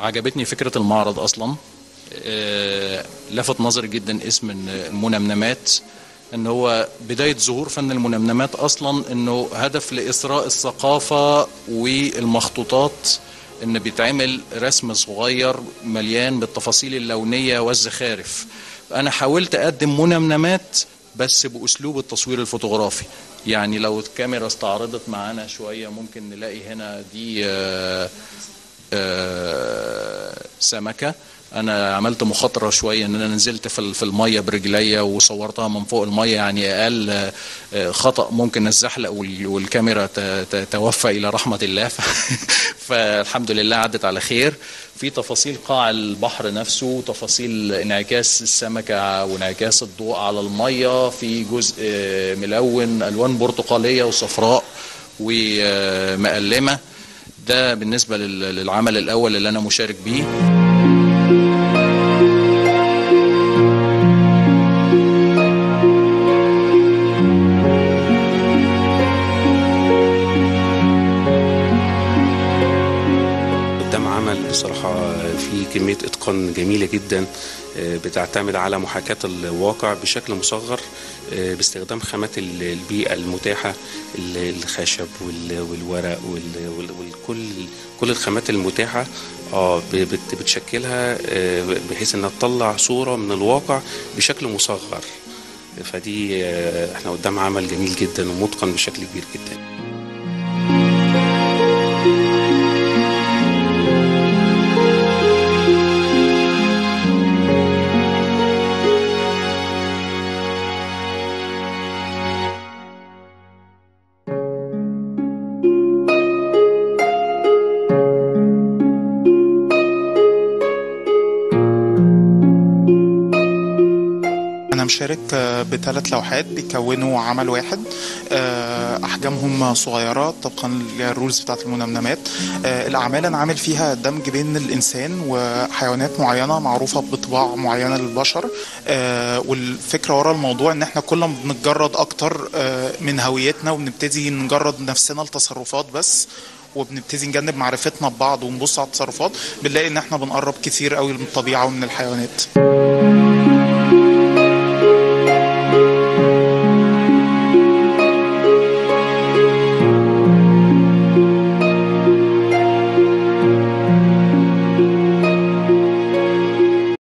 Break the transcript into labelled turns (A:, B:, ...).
A: عجبتني فكرة المعرض أصلا. آه، لفت نظري جدا اسم المنمنمات إن هو بداية ظهور فن المنمنمات أصلا إنه هدف لإثراء الثقافة والمخطوطات إن بيتعمل رسم صغير مليان بالتفاصيل اللونية والزخارف. أنا حاولت أقدم منمنمات بس بأسلوب التصوير الفوتوغرافي. يعني لو الكاميرا استعرضت معانا شوية ممكن نلاقي هنا دي آه، آه، سمكة. أنا عملت مخاطرة شوية إن أنا نزلت في في المية برجليا وصورتها من فوق المية يعني أقل آه، خطأ ممكن الزحلق والكاميرا توفى إلى رحمة الله. فالحمد لله عدت على خير. في تفاصيل قاع البحر نفسه تفاصيل انعكاس السمكة وانعكاس الضوء على المية. في جزء آه، ملون ألوان برتقالية وصفراء ومقلمه ده بالنسبة للعمل الأول اللي أنا مشارك بيه.
B: كمية إتقان جميلة جدا آه، بتعتمد على محاكاة الواقع بشكل مصغر آه، باستخدام خامات البيئة المتاحة الخشب والورق وكل كل الخامات المتاحة آه بتشكلها آه، بحيث إنها تطلع صورة من الواقع بشكل مصغر. فدي إحنا قدام عمل جميل جدا ومتقن بشكل كبير جدا.
C: مشارك بثلاث لوحات بيكونوا عمل واحد. آه، أحجامهم صغيرة طبقا للرولز بتاعت المنمنمات. آه، الأعمال أنا عامل فيها دمج بين الإنسان وحيوانات معينة معروفة بطباع معينة للبشر. آه، والفكرة ورا الموضوع إن إحنا كل ما بنتجرد أكتر من هويتنا وبنبتدي نجرد نفسنا لتصرفات بس وبنبتدي نجنب معرفتنا ببعض ونبص على التصرفات بنلاقي إن إحنا بنقرب كتير قوي من الطبيعة ومن الحيوانات.